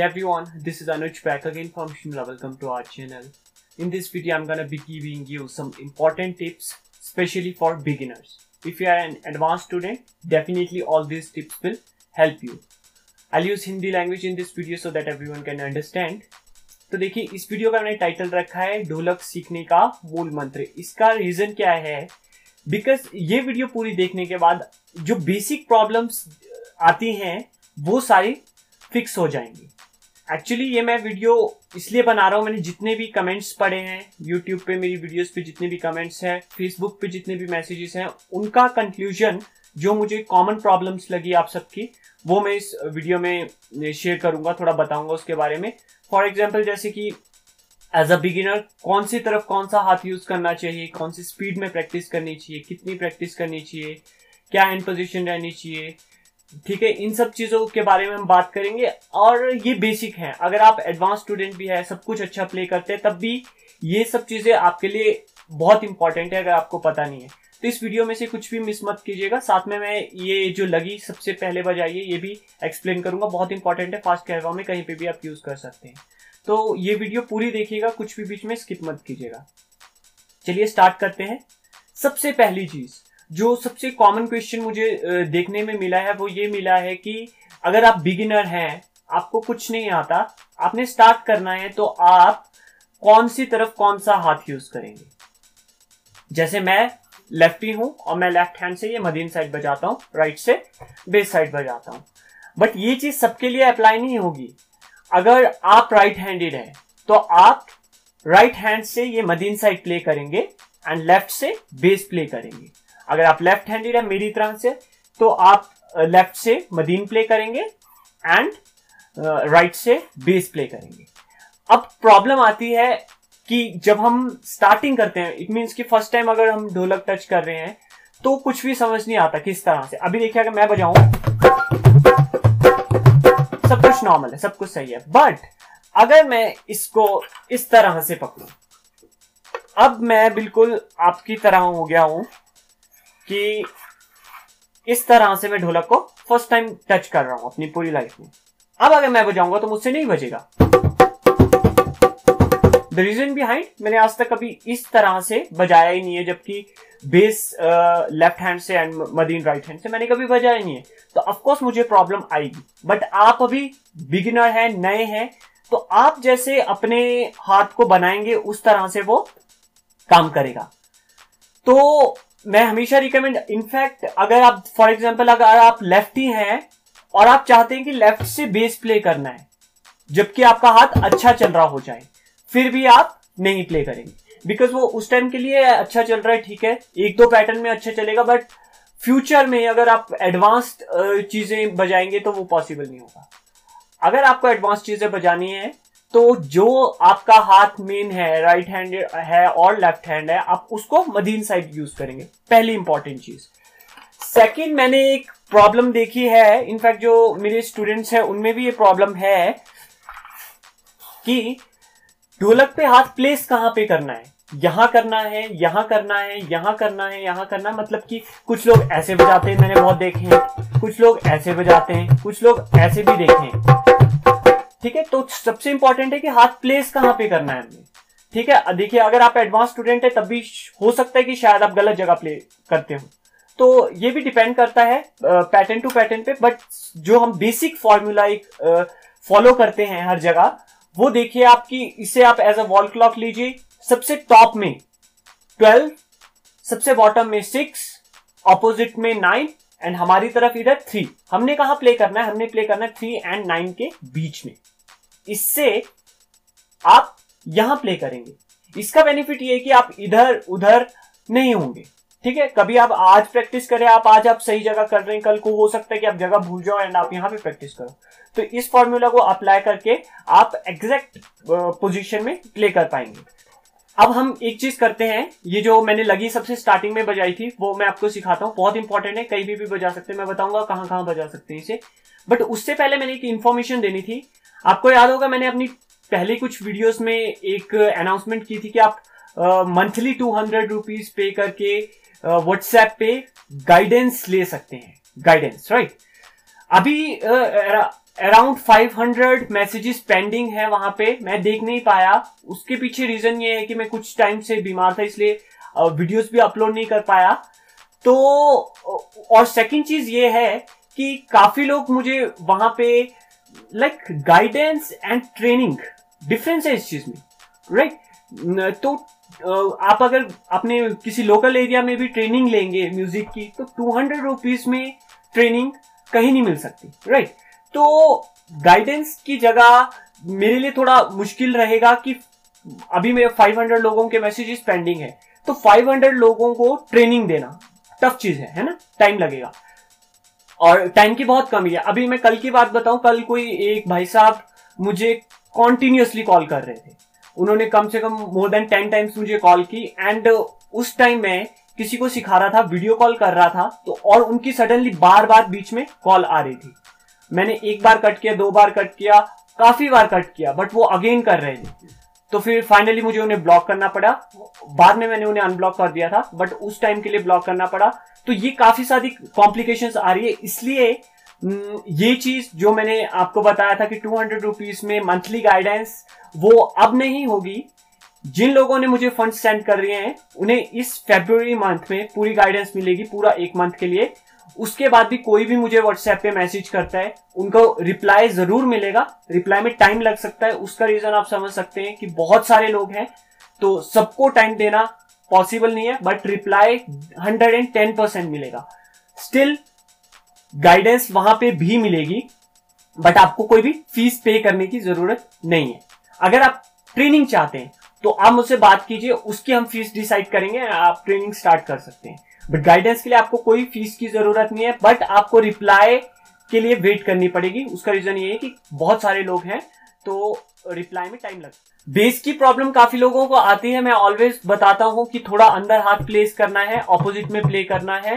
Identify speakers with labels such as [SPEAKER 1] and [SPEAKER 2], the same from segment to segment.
[SPEAKER 1] Hey everyone, this is Anuj back again from Shimla. Welcome to our channel. In this video, I'm gonna be giving you some important tips, especially for beginners. If you are an advanced student, definitely all these tips will help you. I'll use Hindi language in this video so that everyone can understand. तो देखिए इस video का मैंने title रखा है ढोलक सीखने का मूल मंत्र इसका रीजन क्या है बिकॉज़ ये वीडियो पूरी देखने के बाद जो बेसिक प्रॉब्लम्स आती हैं वो सारी फिक्स हो जाएँगी एक्चुअली ये मैं वीडियो इसलिए बना रहा हूँ, मैंने जितने भी कमेंट्स पढ़े हैं यूट्यूब पे मेरी वीडियोस पे जितने भी कमेंट्स हैं फेसबुक पे जितने भी मैसेजेस हैं, उनका कंक्लूजन जो मुझे कॉमन प्रॉब्लम्स लगी आप सबकी, वो मैं इस वीडियो में शेयर करूँगा, थोड़ा बताऊँगा उसके बारे में। फॉर एग्ज़ाम्पल जैसे कि एज अ बिगिनर कौन सी तरफ़ कौन सा हाथ यूज़ करना चाहिए, कौन सी स्पीड में प्रैक्टिस करनी चाहिए, कितनी प्रैक्टिस करनी चाहिए, क्या हैंड पोजिशन रहनी चाहिए ठीक है, इन सब चीज़ों के बारे में हम बात करेंगे। और ये बेसिक है। अगर आप एडवांस स्टूडेंट भी है, सब कुछ अच्छा प्ले करते हैं, तब भी ये सब चीज़ें आपके लिए बहुत इंपॉर्टेंट है, अगर आपको पता नहीं है। तो इस वीडियो में से कुछ भी मिस मत कीजिएगा। साथ में मैं ये जो लगी, सबसे पहले बजाइए, ये भी एक्सप्लेन करूँगा। बहुत इंपॉर्टेंट है फास्ट कहवा में कहीं पे भी आप यूज़ कर सकते हैं। तो ये वीडियो पूरी देखिएगा, कुछ भी बीच में स्किप मत कीजिएगा। चलिए स्टार्ट करते हैं। सबसे पहली चीज़ जो सबसे कॉमन क्वेश्चन मुझे देखने में मिला है, वो ये मिला है कि अगर आप बिगिनर हैं, आपको कुछ नहीं आता, आपने स्टार्ट करना है तो आप कौन सी तरफ़ कौन सा हाथ यूज़ करेंगे? जैसे मैं लेफ्टी हूँ और मैं लेफ़्ट हैंड से ये मदीन साइड बजाता हूँ राइट से बेस साइड बजाता हूँ। बट ये चीज़ सबके लिए अप्लाई नहीं होगी। अगर आप राइट हैंडेड है तो आप राइट हैंड से ये मदीन साइड प्ले करेंगे एंड लेफ़्ट से बेस प्ले करेंगे। अगर आप लेफ़्ट हैंडेड है मेरी तरह से तो आप लेफ़्ट से मदीन प्ले करेंगे एंड राइट से बेस प्ले करेंगे। अब प्रॉब्लम आती है कि जब हम स्टार्टिंग करते हैं इट मीन्स कि फ़र्स्ट टाइम अगर हम ढोलक टच कर रहे हैं तो कुछ भी समझ नहीं आता किस तरह से। अभी देखिए, अगर मैं बजाऊं, सब कुछ नॉर्मल है, सब कुछ सही है। बट अगर मैं इसको इस तरह से पकड़ू, अब मैं बिल्कुल आपकी तरह हो गया हूँ। कि इस तरह से मैं ढोलक को फ़र्स्ट टाइम टच कर रहा हूँ अपनी पूरी लाइफ में। अब अगर मैं बजाऊँगा तो मुझसे नहीं बजेगा। द रीजन बिहाइंड मैंने आज तक कभी इस तरह से बजाया ही नहीं है, जबकि बेस लेफ़्ट हैंड से एंड मदीन राइट हैंड से मैंने कभी बजाया नहीं है। तो ऑफकोर्स मुझे प्रॉब्लम आएगी। बट आप अभी बिगिनर हैं, नए हैं तो आप जैसे अपने हाथ को बनाएँगे, उस तरह से वो काम करेगा। तो मैं हमेशा रिकमेंड इनफैक्ट अगर आप फॉर एग्ज़ाम्पल अगर आप लेफ्टी हैं और आप चाहते हैं कि लेफ़्ट से बेस प्ले करना है, जबकि आपका हाथ अच्छा चल रहा हो जाए, फिर भी आप नहीं प्ले करेंगे। बिकॉज़ वो उस टाइम के लिए अच्छा चल रहा है, ठीक है, एक दो पैटर्न में अच्छा चलेगा बट फ्यूचर में अगर आप एडवांस्ड चीज़ें बजाएँगे तो वो पॉसिबल नहीं होगा। अगर आपको एडवांस चीज़ें बजानी है तो जो आपका हाथ मेन है राइट हैंड है और लेफ़्ट हैंड है, आप उसको मदीन साइड यूज़ करेंगे। पहली इंपॉर्टेंट चीज़। सेकेंड मैंने एक प्रॉब्लम देखी है। इनफैक्ट जो मेरे स्टूडेंट्स हैं, उनमें भी ये प्रॉब्लम है कि ढोलक पे हाथ प्लेस कहाँ पे करना है? यहाँ करना है, यहाँ करना है, यहाँ करना है, यहाँ करना है। मतलब कि कुछ लोग ऐसे बजाते हैं, मैंने बहुत देखे हैं। कुछ लोग ऐसे बजाते हैं, कुछ लोग ऐसे भी देखे हैं। ठीक है? तो सबसे इंपॉर्टेंट है कि हाथ प्लेस कहाँ पे करना है हमें। ठीक है? देखिए, अगर आप एडवांस स्टूडेंट है, तब भी हो सकता है कि शायद आप गलत जगह प्ले करते हो। तो ये भी डिपेंड करता है पैटर्न टू पैटर्न पे बट जो हम बेसिक फॉर्मूला एक फॉलो करते हैं हर जगह, वो देखिए आपकी इसे आप एज अ वॉल क्लॉक लीजिए, सबसे टॉप में ट्वेल्व सबसे बॉटम में सिक्स ऑपोजिट में नाइन एंड हमारी तरफ़ इधर थ्री हमने कहा प्ले करना है? हमने प्ले करना है थ्री एंड नाइन के बीच में। इससे आप यहाँ प्ले करेंगे। इसका बेनिफिट ये कि आप इधर उधर नहीं होंगे। ठीक है? कभी आप आज प्रैक्टिस करें आप आज आप सही जगह कर रहे हैं कल को हो सकता है कि आप जगह भूल जाओ एंड आप यहाँ पे प्रैक्टिस करो। तो इस फॉर्मूला को अप्लाई करके आप एग्जैक्ट पोजीशन में प्ले कर पाएँगे। अब हम एक चीज़ करते हैं। ये जो मैंने लगी सबसे स्टार्टिंग में बजाई थी वो मैं आपको सिखाता हूँ। बहुत इंपॉर्टेंट है कहीं भी, भी बजा सकते हैं। मैं बताऊँगा कहाँ कहाँ बजा सकते हैं इसे। बट उससे पहले मैंने एक इन्फॉर्मेशन देनी थी। आपको याद होगा मैंने अपनी पहले कुछ वीडियोस में एक अनाउंसमेंट की थी कि आप मंथली टू हंड्रेड रुपीज़ पे करके व्हाट्सएप पे गाइडेंस ले सकते हैं। गाइडेंस राइट अभी अराउंड 500 मैसेजेस पेंडिंग है वहाँ पे। मैं देख नहीं पाया। उसके पीछे रीजन ये है कि मैं कुछ टाइम से बीमार था, इसलिए वीडियोस भी अपलोड नहीं कर पाया। तो और सेकंड चीज़ ये है कि काफ़ी लोग मुझे वहाँ पे like guidance and training difference है इस चीज़ में राइट right? तो आप अगर अपने किसी लोकल एरिया में भी ट्रेनिंग लेंगे म्यूज़िक की तो टू हंड्रेड रुपीज़ में ट्रेनिंग कहीं नहीं मिल सकती राइट right? तो गाइडेंस की जगह मेरे लिए थोड़ा मुश्किल रहेगा कि अभी मेरे 500 लोगों के मैसेजेस पेंडिंग है तो 500 लोगों को ट्रेनिंग देना टफ चीज़ है है ना टाइम लगेगा और टाइम की बहुत कमी है। अभी मैं कल की बात बताऊँ, कल कोई एक भाई साहब मुझे कॉन्टिन्यूसली कॉल कर रहे थे। उन्होंने कम से कम मोर देन टेन टाइम्स मुझे कॉल की एंड उस टाइम में किसी को सिखा रहा था वीडियो कॉल कर रहा था तो और उनकी सडनली बार बार बीच में कॉल आ रही थी। मैंने एक बार कट किया, दो बार कट किया, काफ़ी बार कट किया बट वो अगेन कर रहे थे। तो फिर फाइनली मुझे उन्हें ब्लॉक करना पड़ा। बाद में मैंने उन्हें अनब्लॉक कर दिया था बट उस टाइम के लिए ब्लॉक करना पड़ा। तो ये काफ़ी सारी कॉम्प्लिकेशंस आ रही है, इसलिए ये चीज़ जो मैंने आपको बताया था कि टू हंड्रेड रुपीज़ में मंथली गाइडेंस वो अब नहीं होगी। जिन लोगों ने मुझे फंड सेंड कर रहे हैं, उन्हें इस फेब्रुवरी मंथ में पूरी गाइडेंस मिलेगी, पूरा एक मंथ के लिए। उसके बाद भी कोई भी मुझे व्हाट्सएप पे मैसेज करता है, उनको रिप्लाई ज़रूर मिलेगा। रिप्लाई में टाइम लग सकता है। उसका रीजन आप समझ सकते हैं कि बहुत सारे लोग हैं तो सबको टाइम देना पॉसिबल नहीं है but reply hundred and ten percent मिलेगा। स्टिल गाइडेंस वहाँ पे भी मिलेगी बट आपको कोई भी फ़ीस पे करने की ज़रूरत नहीं है। अगर आप ट्रेनिंग चाहते हैं तो आप मुझसे बात कीजिए, उसकी हम फ़ीस डिसाइड करेंगे, आप ट्रेनिंग स्टार्ट कर सकते हैं। बट गाइडेंस के लिए आपको कोई फ़ीस की ज़रूरत नहीं है बट आपको रिप्लाई के लिए वेट करनी पड़ेगी। उसका रीजन ये है कि बहुत सारे लोग हैं तो रिप्लाई में टाइम लगता बेस की प्रॉब्लम काफ़ी लोगों को आती है। मैं ऑलवेज बताता हूँ कि थोड़ा अंदर हाथ प्लेस करना है ऑपोजिट में प्ले करना है,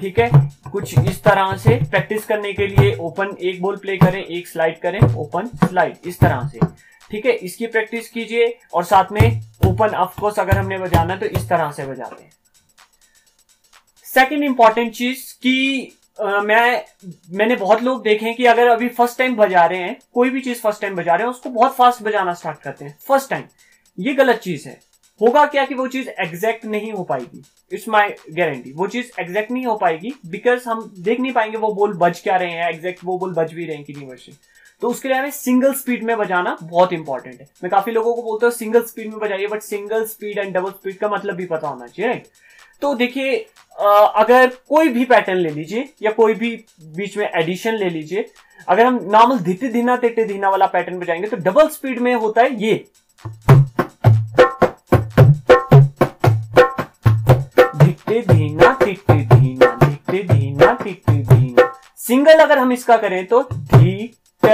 [SPEAKER 1] ठीक है? कुछ इस तरह से प्रैक्टिस करने के लिए ओपन एक बॉल प्ले करें, एक स्लाइड करें ओपन स्लाइड इस तरह से, ठीक है? इसकी प्रैक्टिस कीजिए और साथ में ओपन ऑफकोर्स अगर हमने बजाना है तो इस तरह से बजाते हैं। सेकेंड इंपॉर्टेंट चीज़ कि मैं, मैंने बहुत लोग देखे हैं कि अगर अभी फ़र्स्ट टाइम बजा रहे हैं, कोई भी चीज़ फ़र्स्ट टाइम बजा रहे हैं, उसको बहुत फास्ट बजाना स्टार्ट करते हैं। फ़र्स्ट टाइम ये गलत चीज़ है। होगा क्या कि वो चीज़ एग्जैक्ट नहीं हो पाएगी? इट्स माई गारंटी वो चीज़ एग्जैक्ट नहीं हो पाएगी बिकॉज़ हम देख नहीं पाएँगे वो बोल बज क्या रहे हैं एग्जैक्ट वो बोल बज भी रहे हैं कि नहीं बज तो उसके लिए हमें सिंगल स्पीड में बजाना बहुत इंपॉर्टेंट है। मैं काफ़ी लोगों को बोलता हूँ सिंगल स्पीड में बजाइए but single speed and double speed का मतलब भी पता होना चाहिए राइट तो देखिए अगर कोई भी पैटर्न ले लीजिए या कोई भी बीच में एडिशन ले लीजिए, अगर हम नॉर्मल धीते धीना तेटे धीना वाला पैटर्न बजाएँगे तो डबल स्पीड में होता है ये। धिटे धीना तिटे धीना धिटे धीना तिटे धीना। सिंगल अगर हम इसका करें तो धी ट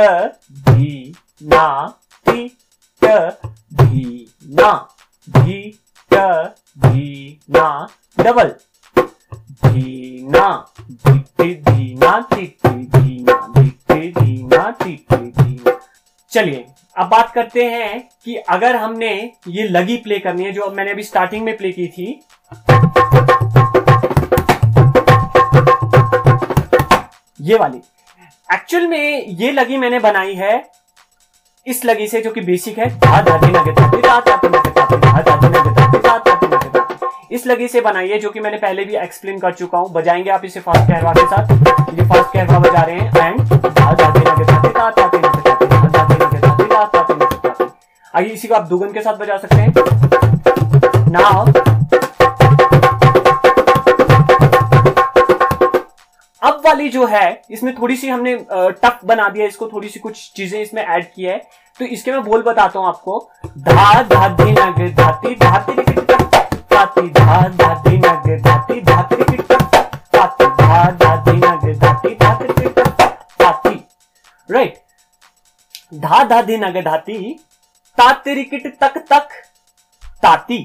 [SPEAKER 1] धी ना टी ट धी ना धी ट धी ना डबल धीना धिक्ते धीना धिक्ते धीना धिक्ते धीना धिक्ते धीना चलिए अब बात करते हैं कि अगर हमने ये लगी प्ले करनी है जो मैंने अभी स्टार्टिंग में प्ले की थी ये वाली एक्चुअल में ये लगी मैंने बनाई है इस लगी से जो कि बेसिक है धा धा धा धा धा धा धा धा इस लगी से बनाइए जो कि मैंने पहले भी एक्सप्लेन कर चुका हूँ। बजाएँगे आप इसे फास्ट कहरवा के साथ। ये फास्ट कहरवा बजा रहे हैं आइए इसी को आप दुगन के साथ बजा सकते हैं। नाउ अब वाली जो है, इसमें थोड़ी सी हमने टक बना दिया इसको थोड़ी सी कुछ चीज़ें इसमें ऐड की है। तो इसके मैं बोल बताता हूँ आपको। धा धा, धी धाती धाती धा धाती धाती धा धाती नग धाती धाती धाती राइट धा नग धाती तक तक ताती।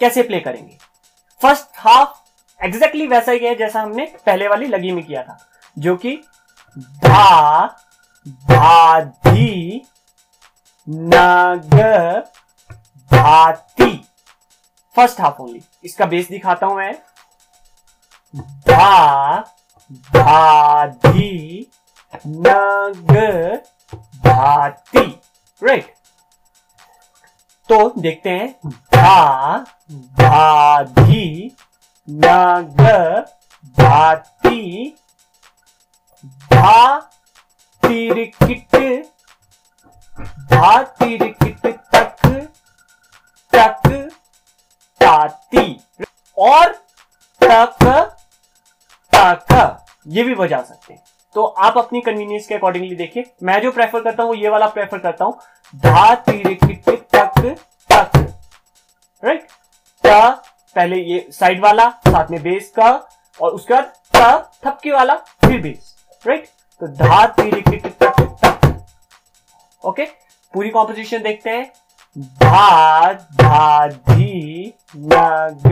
[SPEAKER 1] कैसे प्ले करेंगे? फ़र्स्ट हाफ़ एग्जैक्टली वैसा ही है जैसा हमने पहले वाली लगी में किया था, जो कि धा धाधी नग धाती। First half only. इसका बेस दिखाता हूँ मैं। धा धा धी नग धाती राइट तो देखते हैं। धा धा धी नग धाती धा तिरकिट। धा तिरकिट तक तक। ताती और तक तक ये भी बजा सकते हैं। तो आप अपनी कन्वीनियंस के अकॉर्डिंगली देखिए। मैं जो प्रेफर करता हूँ ये वाला प्रेफर करता हूँ। धा तक तक राइट ता पहले ये साइड वाला, साथ में बेस का, और उसके बाद ता थपकी वाला, फिर बेस राइट तो धा तिरकिट तक तक ओके पूरी कॉम्पोजिशन देखते हैं। धा धाधी नग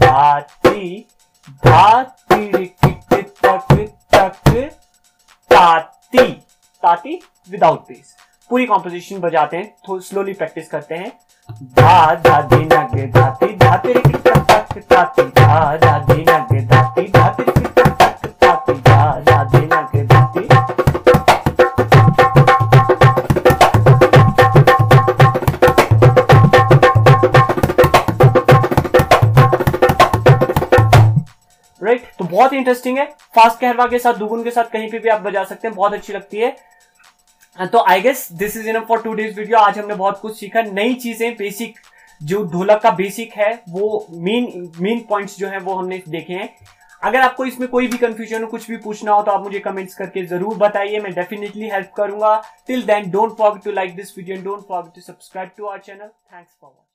[SPEAKER 1] धाती धा तिरकिट तक ताती। ताती विदाउट पेस पूरी कॉम्पोजिशन बजाते हैं थोड़ी स्लोली प्रैक्टिस करते हैं। धा धा धी नग धा बहुत इंटरेस्टिंग है। फास्ट कहरवा के साथ दुगुन के साथ कहीं पे भी आप बजा सकते हैं, बहुत अच्छी लगती है। तो I guess this is enough for today's video आज हमने बहुत कुछ सीखा। नई चीज़ें बेसिक जो ढोलक का बेसिक है, वो मेन मेन पॉइंट्स जो है, वो हमने देखे हैं। अगर आपको इसमें कोई भी कंफ्यूजन हो, कुछ भी पूछना हो तो आप मुझे कमेंट्स करके ज़रूर बताइए। मैं डेफिनेटली हेल्प करूँगा। Till then don't forget to like this video and don't forget to subscribe to our channel thanks for watching